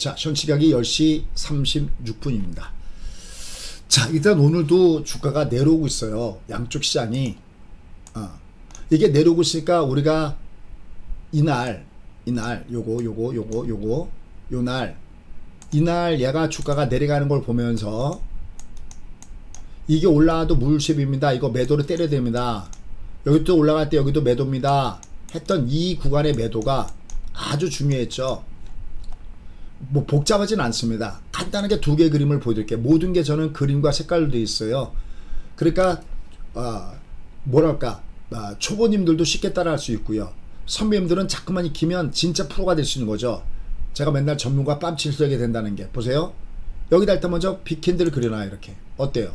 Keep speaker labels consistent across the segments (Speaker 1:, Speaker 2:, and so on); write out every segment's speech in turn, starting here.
Speaker 1: 자, 현 시각이 10시 36분입니다. 자, 일단 오늘도 주가가 내려오고 있어요. 양쪽 시장이. 어. 이게 내려오고 있으니까 우리가 이날, 이날, 요거, 요거, 요거, 요거, 요날, 이날 얘가 주가가 내려가는 걸 보면서 이게 올라와도 물쉐입니다. 이거 매도를 때려야 됩니다. 여기 또 올라갈 때 여기도 매도입니다. 했던 이 구간의 매도가 아주 중요했죠. 뭐 복잡하진 않습니다. 간단하게 두 개의 그림을 보여드릴게요. 모든 게 저는 그림과 되어 있어요. 그러니까 어, 뭐랄까 어, 초보님들도 쉽게 따라할 수 있고요. 선배님들은 자꾸만 익히면 진짜 프로가 될 수 있는 거죠. 제가 맨날 전문가 뺨칠 수 있게 된다는 게 보세요. 여기다 일단 먼저 빅핸들을 그려놔요. 이렇게 어때요?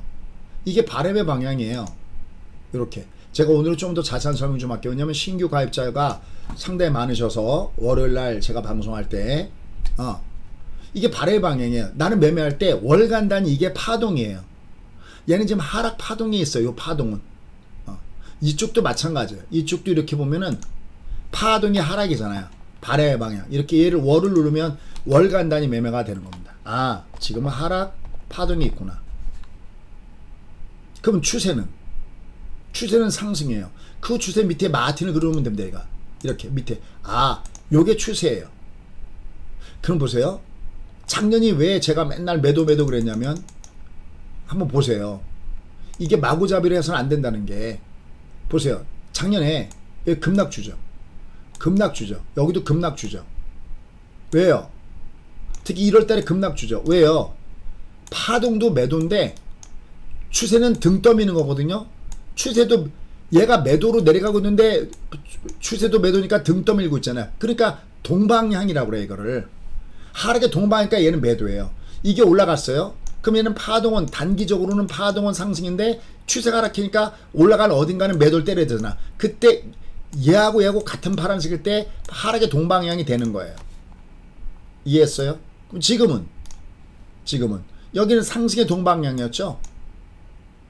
Speaker 1: 이게 바람의 방향이에요. 이렇게 제가 오늘은 좀 더 자세한 설명 좀 할게요. 왜냐면 신규 가입자가 상당히 많으셔서 월요일 날 제가 방송할 때 어, 이게 발의 방향이에요. 나는 매매할 때 월간 단위 이게 파동이에요. 얘는 지금 하락 파동이 있어요. 이 파동은. 어. 이쪽도 마찬가지예요. 이쪽도 이렇게 보면은 파동이 하락이잖아요. 발의 방향. 이렇게 얘를 월을 누르면 월간 단위 매매가 되는 겁니다. 아, 지금은 하락 파동이 있구나. 그럼 추세는? 추세는 상승이에요. 그 추세 밑에 마틴을 그려놓으면 됩니다. 얘가. 이렇게 밑에. 아, 요게 추세예요. 그럼 보세요. 작년이 왜 제가 맨날 매도 매도 그랬냐면 한번 보세요. 이게 마구잡이로 해서는 안 된다는 게 보세요. 작년에 급락주죠. 급락주죠. 여기도 급락주죠. 왜요? 특히 1월달에 급락주죠. 왜요? 파동도 매도인데 추세는 등 떠미는 거거든요. 추세도 얘가 매도로 내려가고 있는데 추세도 매도니까 등 떠밀고 있잖아요. 그러니까 동방향이라고 그래 이거를. 하락의 동방이니까 얘는 매도예요. 이게 올라갔어요. 그럼 얘는 파동은 단기적으로는 파동은 상승인데 추세가 하락하니까 올라갈 어딘가는 매도를 때려야 되잖아. 그때 얘하고 얘하고 같은 파란색일 때 하락의 동방향이 되는 거예요. 이해했어요? 그럼 지금은 지금은 여기는 상승의 동방향이었죠.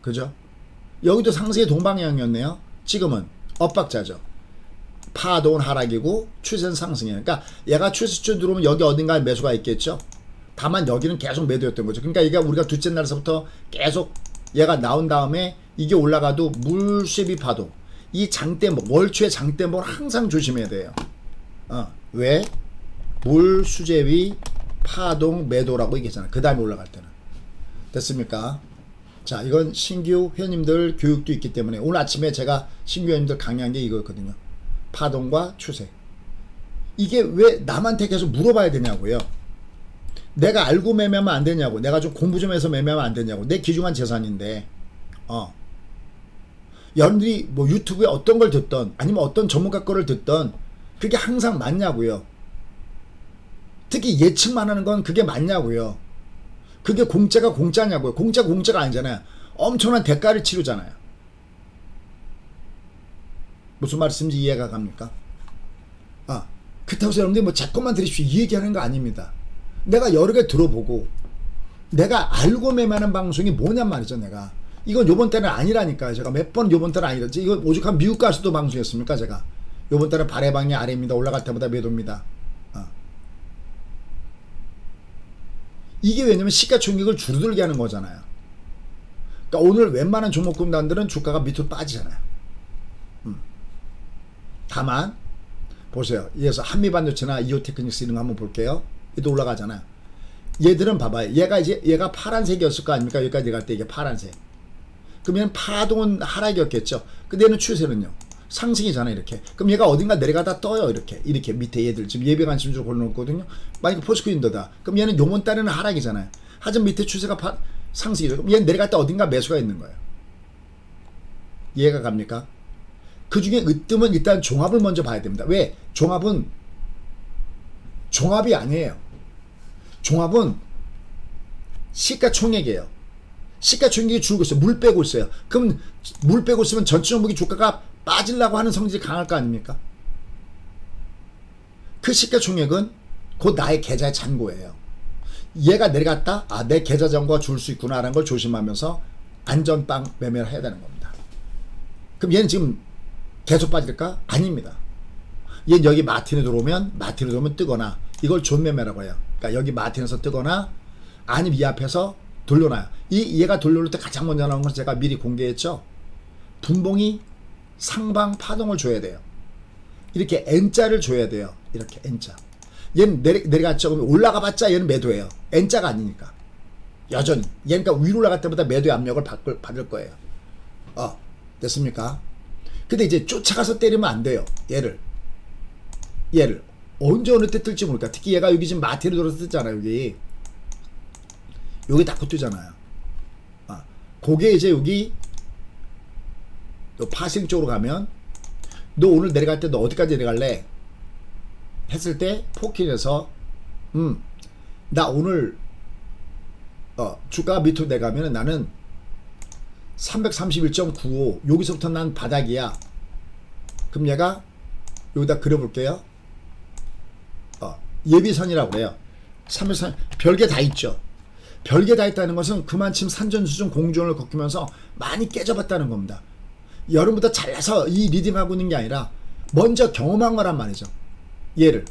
Speaker 1: 그죠? 여기도 상승의 동방향이었네요. 지금은 엇박자죠. 파동은 하락이고 추세는 상승이에요. 그러니까 얘가 추세추 들어오면 여기 어딘가에 매수가 있겠죠. 다만 여기는 계속 매도였던 거죠. 그러니까 얘가 우리가 둘째 날서부터 계속 얘가 나온 다음에 이게 올라가도 물쉐비 파동 이 장대목 월초의 장대목을 항상 조심해야 돼요. 어, 왜? 물 수제비 파동 매도라고 얘기했잖아. 그 다음에 올라갈 때는 됐습니까? 자 이건 신규 회원님들 교육도 있기 때문에 오늘 아침에 제가 신규 회원님들 강의한 게 이거였거든요. 파동과 추세. 이게 왜 남한테 계속 물어봐야 되냐고요. 내가 알고 매매하면 안 되냐고. 내가 좀 공부 좀 해서 매매하면 안 되냐고. 내 귀중한 재산인데. 어. 여러분들이 뭐 유튜브에 어떤 걸 듣던 아니면 어떤 전문가 거를 듣던 그게 항상 맞냐고요. 특히 예측만 하는 건 그게 맞냐고요. 그게 공짜가 공짜냐고요. 공짜 공짜가 아니잖아요. 엄청난 대가를 치르잖아요. 무슨 말씀인지 이해가 갑니까? 아, 그렇다고 여러분들이 뭐제 것만 들으십시오. 이 얘기하는 거 아닙니다. 내가 여러 개 들어보고 내가 알고 매매하는 방송이 뭐냔 말이죠, 내가. 이건 요번 때는 아니라니까요. 제가 몇 번 요번 때는 아니랬지. 이거 오죽한 미국 가수도 방송했습니까, 제가. 요번 때는 발해방이 아래입니다. 올라갈 때마다 매도입니다. 어. 이게 왜냐면 시가총액을 줄어들게 하는 거잖아요. 그러니까 오늘 웬만한 종목군단들은 주가가 밑으로 빠지잖아요. 음. 다만 보세요. 이래서 한미반도체나 이오테크닉스 이런 거 한번 볼게요. 얘도 올라가잖아요. 얘들은 봐봐요. 얘가 이제 얘가 파란색이었을 거 아닙니까? 여기까지 갈 때 이게 파란색. 그러면 파동은 하락이었겠죠. 근데 얘는 추세는요. 상승이잖아 이렇게. 그럼 얘가 어딘가 내려가다 떠요 이렇게. 이렇게 밑에 얘들 지금 예배 관 심주로 걸어놓거든요. 만약에 포스코 인더다. 그럼 얘는 요번 달에는 하락이잖아요. 하지만 밑에 추세가 파, 상승이죠. 그럼 얘는 내려갈 때 어딘가 매수가 있는 거예요. 이해가 갑니까? 그 중에 으뜸은 일단 종합을 먼저 봐야 됩니다. 왜? 종합은 종합이 아니에요. 종합은 시가총액이에요. 시가총액이 줄고 있어요. 물 빼고 있어요. 그럼 물 빼고 있으면 전체 종목이 주가가 빠지려고 하는 성질이 강할 거 아닙니까? 그 시가총액은 곧 나의 계좌의 잔고예요. 얘가 내려갔다? 아, 내 계좌 잔고가 줄 수 있구나라는 걸 조심하면서 안전빵 매매를 해야 되는 겁니다. 그럼 얘는 지금 계속 빠질까? 아닙니다. 얘는 여기 마틴에 들어오면 마틴에 들어오면 뜨거나 이걸 존매매라고 해요. 그러니까 여기 마틴에서 뜨거나 아니면 이 앞에서 돌려놔요. 이 얘가 돌려올 때 가장 먼저 나온 건 제가 미리 공개했죠. 분봉이 상방 파동을 줘야 돼요. 이렇게 N자를 줘야 돼요. 이렇게 N자. 얘는 내려, 내려갔죠. 그러면 올라가봤자 얘는 매도예요. N자가 아니니까. 여전히. 얘는 그러니까 위로 올라갈 때보다 매도의 압력을 받을 거예요. 어, 됐습니까? 근데 이제 쫓아가서 때리면 안 돼요. 얘를. 얘를. 언제 어느 때 뜰지 모르니까. 특히 얘가 여기 지금 마티를 돌아서 뜨잖아요. 여기. 여기 닫고 뜨잖아요. 아, 그게 이제 여기 너 파생 쪽으로 가면 너 오늘 내려갈 때 너 어디까지 내려갈래? 했을 때 포킨에서 음 나 오늘 어 주가 밑으로 내가면 나는 331.95 여기서부터 난 바닥이야. 그럼 얘가 여기다 그려볼게요. 어, 예비선이라고 그래요. 330 별게 다 있죠. 별게 다 있다는 것은 그만큼 산전수전 공존을 겪으면서 많이 깨져봤다는 겁니다. 여러분보다 잘나서 이 리딩하고 있는 게 아니라 먼저 경험한 거란 말이죠. 얘를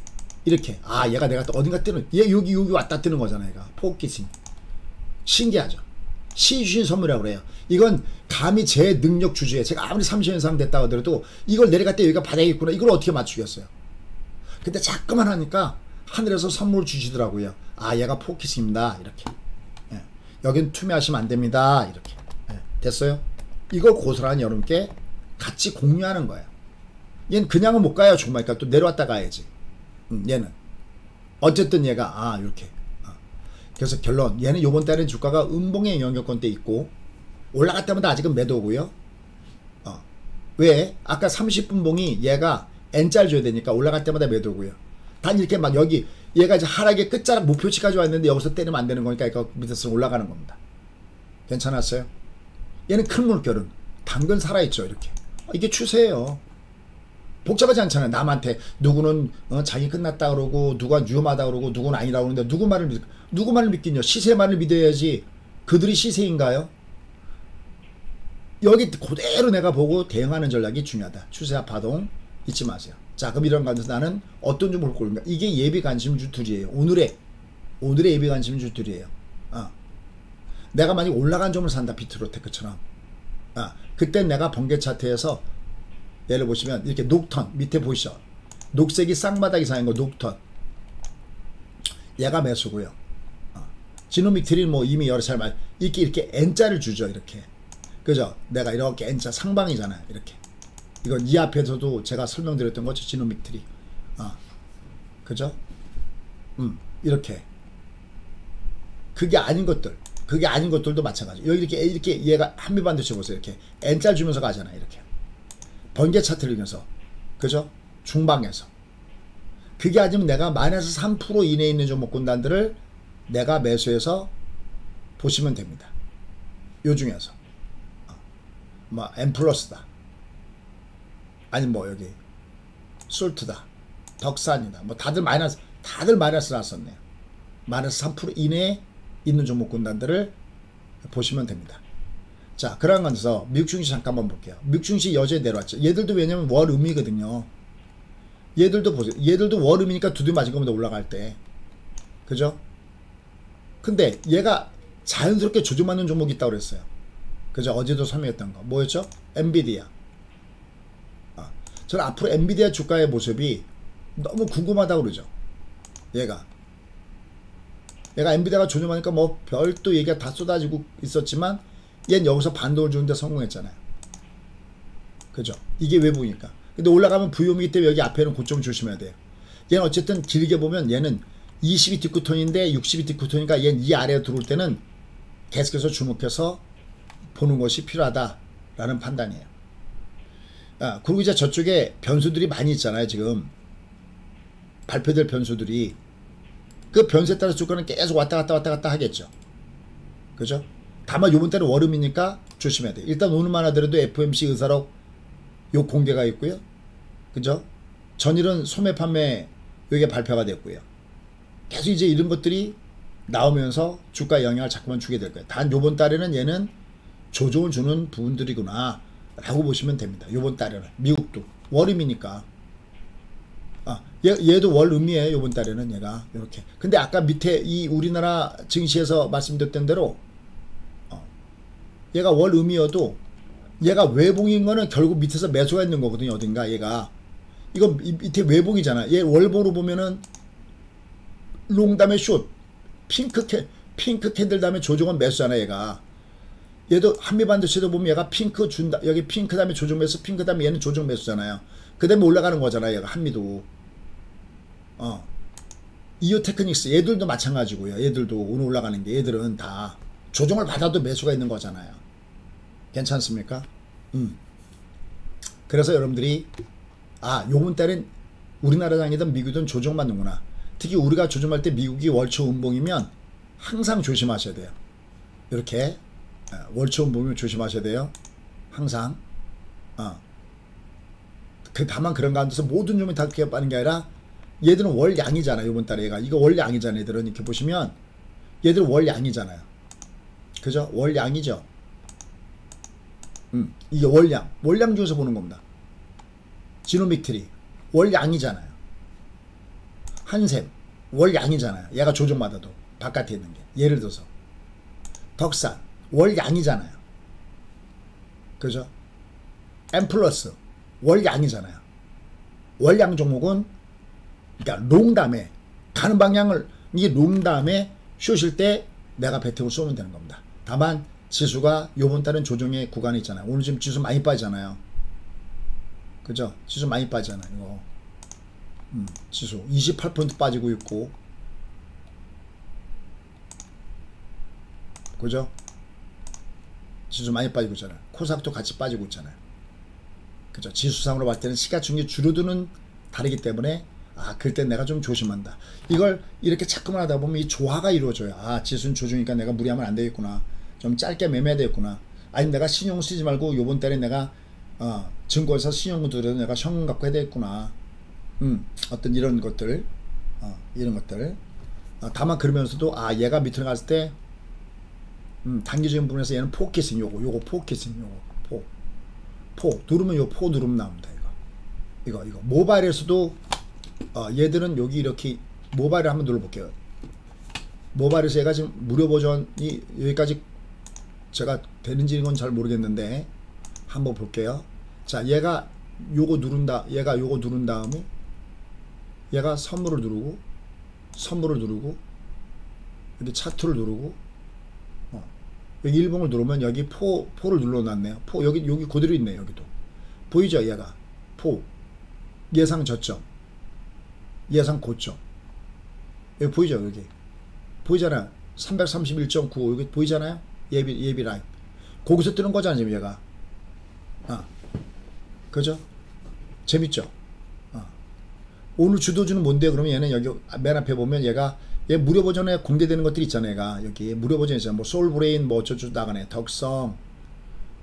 Speaker 1: 이렇게 아 얘가 내가 또 어딘가 뜨는 얘 여기 여기 왔다 뜨는 거잖아 얘가 포기신 신기하죠. 시 주신 선물이라고 그래요. 이건 감히 제 능력 주주에 제가 아무리 30년 이상 됐다 하더라도 이걸 내려갈 때 여기가 바닥에 있구나 이걸 어떻게 맞추겠어요. 근데 자꾸만 하니까 하늘에서 선물 주시더라고요. 아 얘가 포켓입니다. 이렇게. 예. 여긴 투매하시면 안 됩니다. 이렇게. 예. 됐어요? 이걸 고스란히 여러분께 같이 공유하는 거예요. 얘는 그냥은 못 가요. 정말 그러니까 또 내려왔다 가야지. 음, 얘는. 어쨌든 얘가 아 이렇게. 아. 그래서 결론 얘는 요번 달에 주가가 음봉의 영역권대 있고 올라갈 때마다 아직은 매도고요. 어. 왜? 아까 30분 봉이 얘가 N짤 줘야 되니까 올라갈 때마다 매도고요. 단 이렇게 막 여기 얘가 이제 하락의 끝자락 목표치까지 왔는데 여기서 때리면 안 되는 거니까 이거 밑에서 올라가는 겁니다. 괜찮았어요? 얘는 큰 물결은 당근 살아있죠 이렇게 이게 추세예요 복잡하지 않잖아요. 남한테 누구는 어, 자기 끝났다 그러고 누가 위험하다 그러고 누구는 아니라 그러는데 누구 말을 믿 누구 말을 믿긴요? 시세 말을 믿어야지 그들이 시세인가요? 여기 그대로 내가 보고 대응하는 전략이 중요하다. 추세와 파동 잊지 마세요. 자 그럼 이런 가운데서 나는 어떤 좀볼 거인가 이게 예비 관심주 둘이에요. 오늘의 오늘의 예비 관심주 둘이에요. 어. 내가 만약 올라간 점을 산다. 비츠로테크처럼. 아 그때 내가 번개 차트에서 예를 보시면 이렇게 녹턴 밑에 보시죠? 녹색이 쌍바닥 이 상인 거 녹턴. 얘가 매수고요. 어. 지노믹 트리는 뭐 이미 여러 차례 말 이렇게 이렇게 N자를 주죠 이렇게. 그죠? 내가 이렇게 N자 상방이잖아요 이렇게. 이건 이 앞에서도 제가 설명드렸던 거죠 지노믹 트리. 아 그죠? 음 이렇게. 그게 아닌 것들. 그게 아닌 것들도 마찬가지. 여기 이렇게 이렇게 얘가 한미반도 쳐보세요. 이렇게. N자 주면서 가잖아. 이렇게 번개 차트를 이면서 그죠? 중방에서 그게 아니면 내가 마이너스 3% 이내에 있는 종목군단들을 내가 매수해서 보시면 됩니다. 요 중에서 어. 뭐 M 플러스다. 아니 뭐 여기 솔트다. 덕산이다. 뭐 다들 마이너스 다들 마이너스 났었네요. 마이너스 3% 이내에 있는 종목 군단들을 보시면 됩니다. 자, 그런 건에서 미국 증시 잠깐만 볼게요. 미국 증시 여전히 내려왔죠. 얘들도 왜냐면 월음이거든요. 얘들도 보세요. 얘들도 월음이니까 두드 맞은 겁니다. 올라갈 때. 그죠? 근데 얘가 자연스럽게 조정맞는 종목이 있다고 그랬어요. 그죠? 어제도 설명했던 거. 뭐였죠? 엔비디아. 아, 저는 앞으로 엔비디아 주가의 모습이 너무 궁금하다고 그러죠. 얘가. 얘가 엔비디아가 조정하니까 뭐 별도 얘기가 다 쏟아지고 있었지만 얘는 여기서 반동을 주는데 성공했잖아요. 그죠? 이게 외부니까. 근데 올라가면 부유이기 때문에 여기 앞에는 고점 조심해야 돼요. 얘는 어쨌든 길게 보면 얘는 20이 디쿠톤인데 60이 디쿠톤이니까 얘는 이 아래에 들어올 때는 계속해서 주목해서 보는 것이 필요하다라는 판단이에요. 아, 그리고 이제 저쪽에 변수들이 많이 있잖아요, 지금. 발표될 변수들이. 그 변수에 따라서 주가는 계속 왔다 갔다 왔다 갔다 하겠죠. 그죠? 다만 요번 달은 월음이니까 조심해야 돼. 일단 오늘만 하더라도 FMC 의사록 요 공개가 있고요. 그죠? 전일은 소매 판매 요게 발표가 됐고요. 계속 이제 이런 것들이 나오면서 주가 영향을 자꾸만 주게 될 거예요. 단 요번 달에는 얘는 조정을 주는 부분들이구나 라고 보시면 됩니다. 요번 달에는 미국도 월임이니까 아, 얘, 얘도 월 음이에요. 요번 달에는 얘가 이렇게. 근데 아까 밑에 이 우리나라 증시에서 말씀드렸던 대로 어, 얘가 월 음이어도 얘가 외봉인 거는 결국 밑에서 매수가 있는 거거든요. 어딘가 얘가 이거 이- 밑에 월봉이잖아. 얘 월봉으로 보면은 long 다음에 숏 핑크 캐 핑크 candle 다음에 조정은 매수잖아 얘가. 얘도 한미반도체도 보면 얘가 핑크 준다 여기 핑크 다음에 조정 매수 핑크 다음에 얘는 조정 매수잖아요. 그 다음에 올라가는 거잖아 얘가 한미도. 어. 이오 테크닉스 얘들도 마찬가지고요. 얘들도 오늘 올라가는 게 얘들은 다 조정을 받아도 매수가 있는 거잖아요. 괜찮습니까? 음. 그래서 여러분들이 아 요번 달엔 우리나라 장이든 미국이든 조정받는구나. 특히 우리가 조정할 때 미국이 월초 음봉이면 항상 조심하셔야 돼요. 이렇게 어, 월초 음봉이면 조심하셔야 돼요. 항상. 어. 그 다만 그런 가운데서 모든 종이 다 그렇게 빠는 게 아니라 얘들은 월 양이잖아요. 이번 달에 얘가 이거 월 양이잖아요. 얘들은 이렇게 보시면 얘들은 월 양이잖아요. 그죠? 월 양이죠. 음, 이게 월량, 월량 중에서 보는 겁니다. 지노믹 트리, 월량이잖아요. 한샘, 월량이잖아요. 얘가 조정받아도 바깥에 있는 게. 예를 들어서 덕산, 월량이잖아요. 그죠? M 플러스, 월량이잖아요. 월량 종목은 그러니까 롱담에 가는 방향을 이게 롱담에 쇼실 때 내가 배팅을 쏘면 되는 겁니다. 다만 지수가 요번 달은 조정의 구간이 있잖아요. 오늘 지금 지수 많이 빠지잖아요. 그죠? 지수 많이 빠지잖아요. 이거. 음, 지수 28% 빠지고 있고. 그죠? 지수 많이 빠지고 있잖아요. 코삭도 같이 빠지고 있잖아요. 그죠? 지수상으로 봤을 때는 시가총액 줄어드는 다르기 때문에 아, 땐 내가 좀 조심한다. 이걸 이렇게 자꾸만 하다 보면 이 조화가 이루어져요. 아, 지수는 조주니까 내가 무리하면 안 되겠구나. 좀 짧게 매매해야 되겠구나. 아니, 내가 신용 쓰지 말고 요번 달에 내가 어, 증권사 신용을 들여도 내가 현금 갖고 해야 되겠구나. 음, 어떤 이런 것들, 어, 이런 것들. 어, 다만 그러면서도 아, 얘가 밑으로 갔을 때 음, 단기적인 부분에서 얘는 forecasting 요거, 요거 포켓싱 요거, 포. 포 누르면 요 포 누르면 나옵니다 이거 이거 이거 모바일에서도 어, 얘들은 여기 이렇게 모바일을 한번 눌러볼게요 모바일에서 얘가 지금 무료 버전이 여기까지 제가 되는지 건잘 모르겠는데 한번 볼게요. 자 얘가 요거 누른다 얘가 요거 누른 다음에 얘가 선물을 누르고 선물을 누르고 여기 차트를 누르고 어, 여기 일봉을 누르면 여기 포 포를 눌러놨네요. 포 여기 여기 그대로 있네 여기도. 보이죠 얘가? 포. 예상 저점. 예상 고점. 여기 보이죠 여기? 보이잖아요. 331.95 여기 보이잖아요 예비 예비 라인. 거기서 뜨는 거잖아요 지금 얘가? 아 그죠? 재밌죠? 어. 오늘 주도주는 뭔데? 그러면 얘는 여기 맨 앞에 보면 얘가 얘 무료 버전에 공개되는 것들이 있잖아요 얘가. 여기 무료 버전 있잖아요 뭐 솔브레인 뭐 어쩌고 나가네. 덕성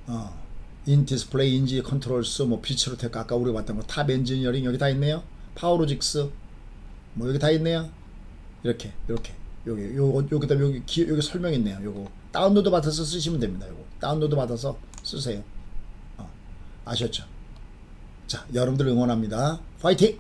Speaker 1: 어, 인디스플레이 인지 컨트롤스 뭐 비츠로테크 아까 우리가 봤던 거 탑 엔지니어링 여기 다 있네요. 파워로직스 뭐 여기 다 있네요. 이렇게 이렇게. 여기 요 여기 다 여기 기, 여기 설명 있네요 요거 다운로드 받아서 쓰시면 됩니다 요거. 다운로드 받아서 쓰세요. 어, 아셨죠? 자 여러분들 응원합니다. 파이팅